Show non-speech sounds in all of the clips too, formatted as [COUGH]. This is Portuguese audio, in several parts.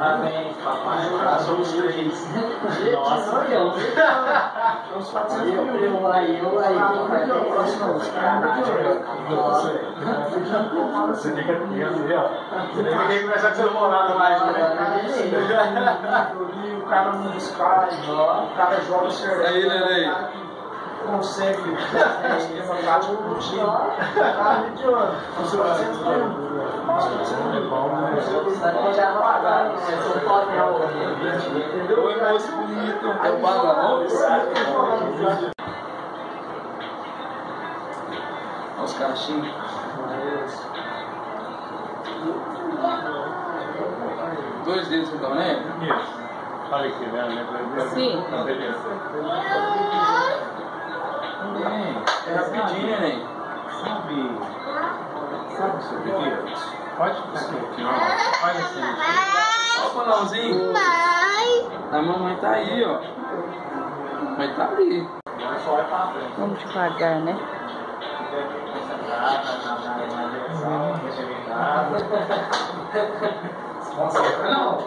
Parabéns, papai. Somos três. Nossa, eu. Uns 400 mil. Eu, aí, eu, aí. Você tem que aqui, ó. Você tem que começar com seu namorado mais, né? O cara não buscar, o cara joga certo. Aí, Lelei. Consegue esquema tático do time. Cara, de ano. Uns 400 mil. Oi, moço bonito. É o balão. Olha os cachinhos. Dois dedos então, né? Isso. Olha aqui, né? Sim. Tá, beleza. Sabe pedido? Pode ficar aqui, ó. Olha assim. Olha o balãozinho. A mamãe tá aí, ó. A mamãe tá ali. Vamos devagar, né? Não.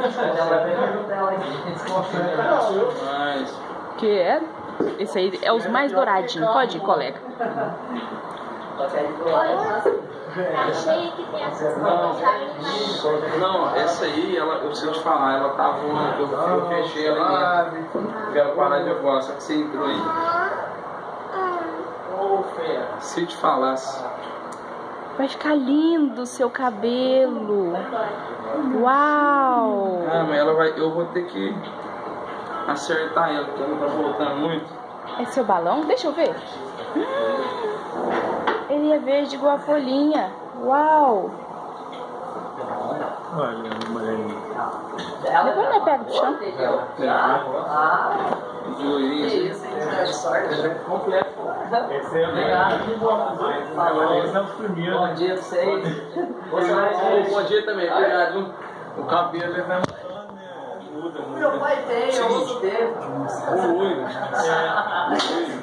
Não. Já vai perguntar ela aqui. Mas. Que é? Esse aí é os mais douradinhos. Pode ir, colega. Achei que tem essas Não. coisas. Não, essa aí, ela, eu preciso te falar, ela tava. Eu, eu fechei ela aqui. Quero parar de voar, só que você entrou aí. Se eu te falasse. Vai ficar lindo o seu cabelo. Uau! Ah, mas ela vai. Eu vou ter que acertar ela, porque ela tá voltando muito. É seu balão? Deixa eu ver. Hum, ele é verde igual a folhinha. Uau! Olha, amarelinho. Depois não pega do chão. Os loirinhos. Completo. Esse é o Esse é o primeiro. Bom dia pra vocês. Bom dia também, obrigado. O cabelo vai Muda, muda. Meu pai tem, eu uso dele. o loiro. [LAUGHS]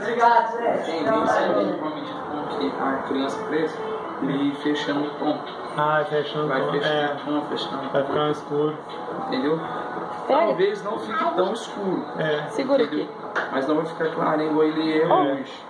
Obrigado. Tem que a criança cresce e fechando o tom. Ah, fechando. Vai tom. fechando É, o tom, fechando o vai ficando escuro. Entendeu? Talvez não fique tão escuro. É. Segura entendeu? aqui. Mas não vai ficar clarinho igual ele é Oh. hoje.